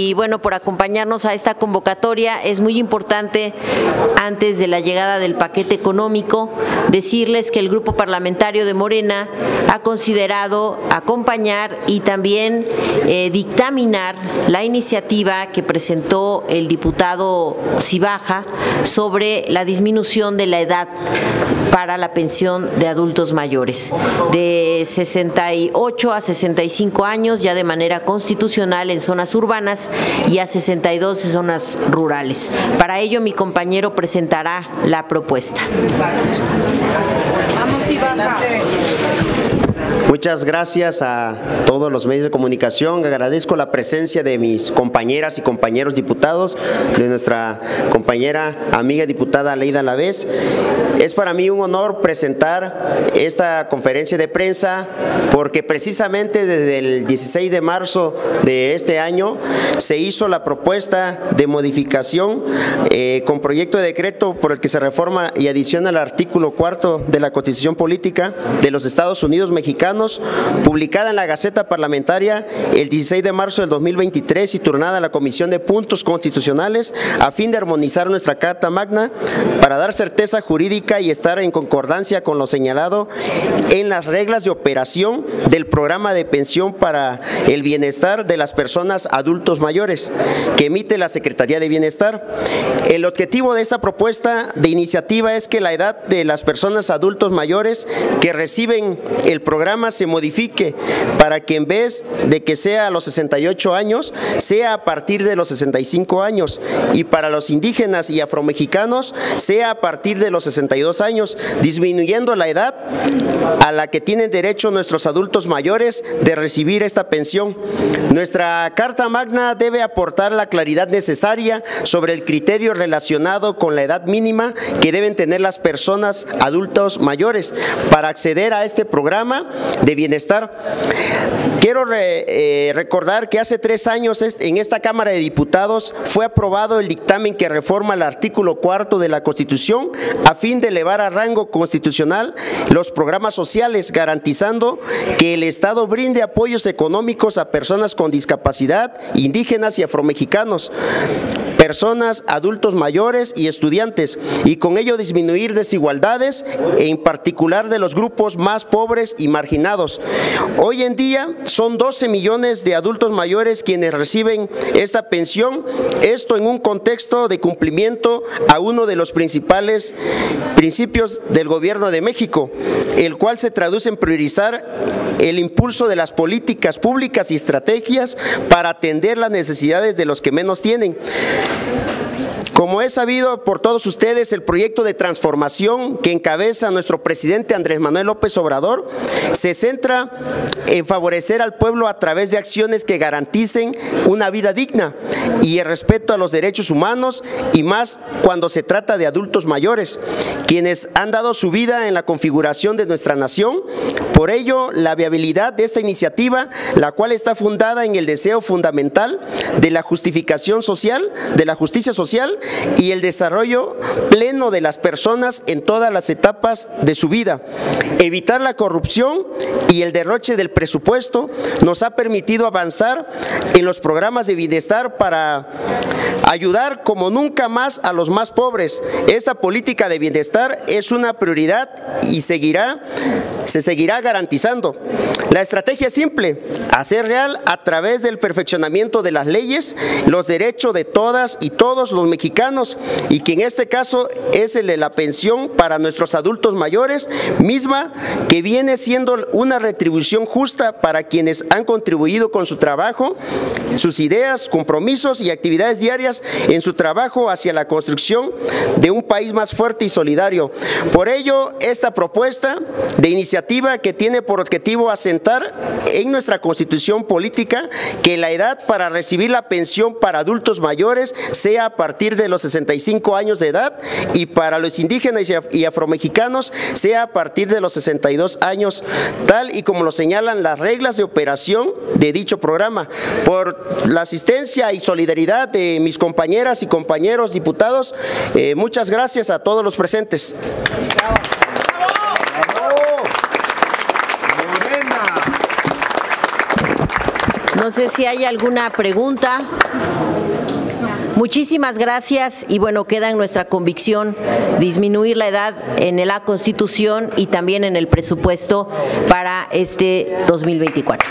y bueno, por acompañarnos a esta convocatoria. Es muy importante, antes de la llegada del paquete económico, decirles que el Grupo Parlamentario de Morena ha considerado acompañar y también eh, dictaminar la iniciativa que presentó el diputado Cibaja sobre la disminución de la edad para la pensión de adultos mayores, de 68 a 65 años, ya de manera constitucional en zonas urbanas y a 62 zonas rurales. Para ello, mi compañero presentará la propuesta. Muchas gracias a todos los medios de comunicación. Agradezco la presencia de mis compañeras y compañeros diputados, de nuestra compañera amiga diputada Leida Lavés. Es para mí un honor presentar esta conferencia de prensa porque precisamente desde el 16 de marzo de este año se hizo la propuesta de modificación eh, con proyecto de decreto por el que se reforma y adiciona el artículo cuarto de la Constitución Política de los Estados Unidos Mexicanos, publicada en la Gaceta Parlamentaria el 16 de marzo del 2023 y turnada a la Comisión de Puntos Constitucionales a fin de armonizar nuestra Carta Magna para dar certeza jurídica y estar en concordancia con lo señalado en las reglas de operación del programa de pensión para el bienestar de las personas adultos mayores que emite la Secretaría de Bienestar. El objetivo de esta propuesta de iniciativa es que la edad de las personas adultos mayores que reciben el programa se modifique para que en vez de que sea a los 68 años, sea a partir de los 65 años y para los indígenas y afromexicanos sea a partir de los 62 años, disminuyendo la edad a la que tienen derecho nuestros adultos mayores de recibir esta pensión. Nuestra Carta Magna debe aportar la claridad necesaria sobre el criterio relacionado con la edad mínima que deben tener las personas adultos mayores para acceder a este programa de bienestar. Quiero eh, recordar que hace tres años en esta Cámara de Diputados fue aprobado el dictamen que reforma el artículo cuarto de la Constitución a fin de elevar a rango constitucional los programas sociales, garantizando que el Estado brinde apoyos económicos a personas con discapacidad, indígenas y afromexicanos personas, adultos mayores y estudiantes, y con ello disminuir desigualdades, en particular de los grupos más pobres y marginados. Hoy en día son 12 millones de adultos mayores quienes reciben esta pensión, esto en un contexto de cumplimiento a uno de los principales principios del gobierno de México, el cual se traduce en priorizar el impulso de las políticas públicas y estrategias para atender las necesidades de los que menos tienen. Como es sabido por todos ustedes, el proyecto de transformación que encabeza nuestro presidente Andrés Manuel López Obrador se centra en favorecer al pueblo a través de acciones que garanticen una vida digna y el respeto a los derechos humanos y más cuando se trata de adultos mayores, quienes han dado su vida en la configuración de nuestra nación. Por ello, la viabilidad de esta iniciativa, la cual está fundada en el deseo fundamental de la justificación social, de la justicia social y el desarrollo pleno de las personas en todas las etapas de su vida. Evitar la corrupción y el derroche del presupuesto nos ha permitido avanzar en los programas de bienestar para ayudar como nunca más a los más pobres. Esta política de bienestar es una prioridad y seguirá se seguirá garantizando. La estrategia es simple, hacer real a través del perfeccionamiento de las leyes los derechos de todas y todos los mexicanos y que en este caso es el de la pensión para nuestros adultos mayores, misma que viene siendo una retribución justa para quienes han contribuido con su trabajo, sus ideas, compromisos y actividades diarias en su trabajo hacia la construcción de un país más fuerte y solidario. Por ello, esta propuesta de iniciativa que tiene por objetivo asentar en nuestra constitución política que la edad para recibir la pensión para adultos mayores sea a partir de los 65 años de edad y para los indígenas y afromexicanos sea a partir de los 62 años, tal y como lo señalan las reglas de operación de dicho programa. Por la asistencia y solidaridad de mis compañeras y compañeros diputados, eh, muchas gracias a todos los presentes. No sé si hay alguna pregunta. Muchísimas gracias y bueno, queda en nuestra convicción disminuir la edad en la Constitución y también en el presupuesto para este 2024.